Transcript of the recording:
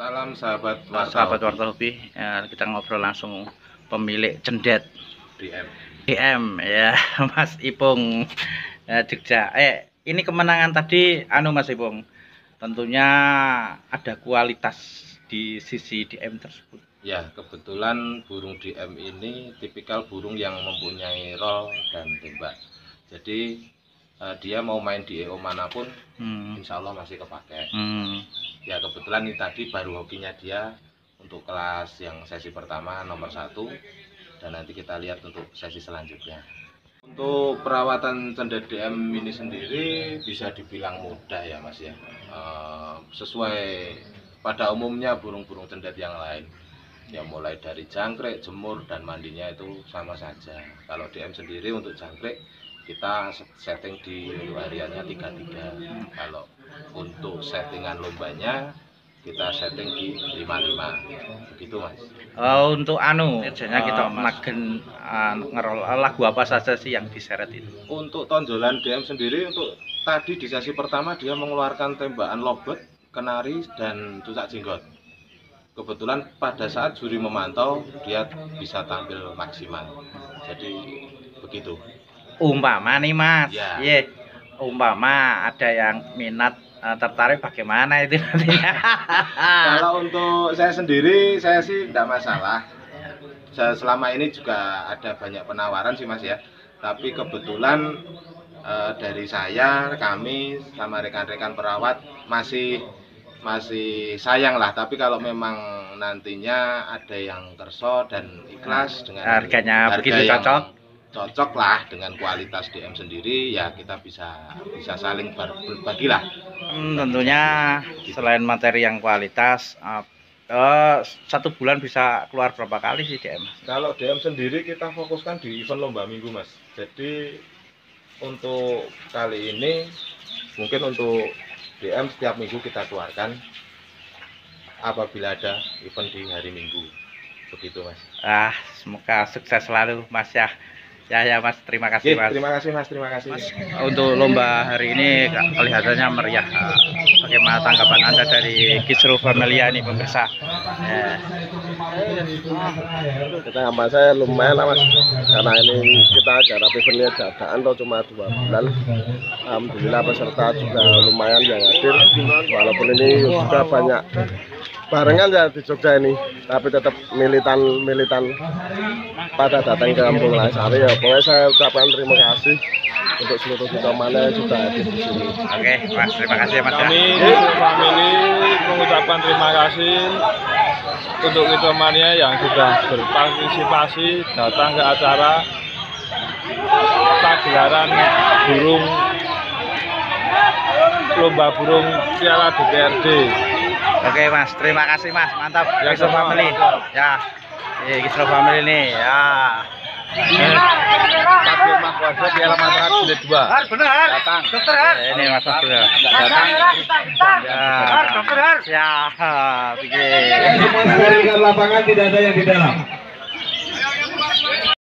Salam sahabat warta sahabat warta hobi ya, kita ngobrol langsung pemilik cendet. DM. DM ya Mas Ipung ya, Jogja. Eh ini kemenangan tadi anu Mas Ipung tentunya ada kualitas di sisi DM tersebut. Ya, kebetulan burung DM ini tipikal burung yang mempunyai roll dan tembak. Jadi eh, dia mau main di EO mana pun, hmm. insya Allah masih kepake. Hmm. Ya kebetulan ini tadi baru hokinya dia untuk kelas yang sesi pertama nomor satu dan nanti kita lihat untuk sesi selanjutnya. Untuk perawatan cendet DM ini sendiri bisa dibilang mudah ya mas ya. Eh, sesuai pada umumnya burung-burung cendet yang lain. Ya mulai dari jangkrik, jemur dan mandinya itu sama saja. Kalau DM sendiri untuk jangkrik kita setting di hariannya 33. Kalau untuk settingan lombanya kita setting di 55. Begitu mas. Oh, untuk anu biasanya kita Ah, Mas. magen uh, ngerol lagu apa saja sih yang diseret itu Untuk tonjolan DM sendiri untuk tadi di sesi pertama dia mengeluarkan tembakan lobet, kenari dan cucak jenggot. Kebetulan pada saat juri memantau dia bisa tampil maksimal. Jadi begitu. Umpama nih Mas Ya. Iya. umpama ada yang minat uh, tertarik bagaimana itu nantinya Kalau untuk saya sendiri saya sih tidak masalah. Saya selama ini juga ada banyak penawaran sih Mas ya. Tapi kebetulan eh, dari saya, kami sama rekan-rekan perawat masih masih sayang lah. Tapi kalau memang nantinya ada yang kerso dan ikhlas dengan harganya harga begitu yang cocok cocok lah dengan kualitas DM sendiri ya kita bisa bisa saling ber- berbagi lah. Hmm, tentunya selain materi yang kualitas uh, eh, satu bulan bisa keluar berapa kali sih DM Kalau DM sendiri kita fokuskan di event lomba minggu mas. Jadi untuk kali ini mungkin untuk DM setiap minggu kita keluarkan apabila ada event di hari minggu. Begitu mas. ah semoga sukses selalu Mas ya ya ya Mas terima kasih Oke, Mas terima kasih mas, terima kasih. Mas, untuk lomba hari ini kelihatannya meriah. Bagaimana tanggapan Anda dari Kisru Familia ini pemirsa? Ya. kita nggak saya lumayan lah mas karena ini kita garap eventnya dadaan toh cuma dua bulan alhamdulillah peserta juga lumayan yang hadir walaupun ini juga banyak barengan ya di Jogja ini tapi tetap militan militan pada datang ke Kampung Lasari ya pokoknya saya ucapkan terima kasih untuk seluruh kita mana yang sudah hadir di sini Oke, Mas terima kasih ya Mas. ya. Kami di family mengucapkan terima kasih untuk Kitomania yang sudah berpartisipasi datang ke acara pagelaran burung lomba burung Piala DPRD. Oke Mas, terima kasih Mas, mantap. Ya, sama. Family. Ya, Iya, Kisru Family nih, ya. Tabir Mahwarja Piala Mataram Jilid 2. Datang. Ya, ini Mas Mas Bro. Datang. Ya, ya, begini. Dari lapangan tidak ada yang di dalam.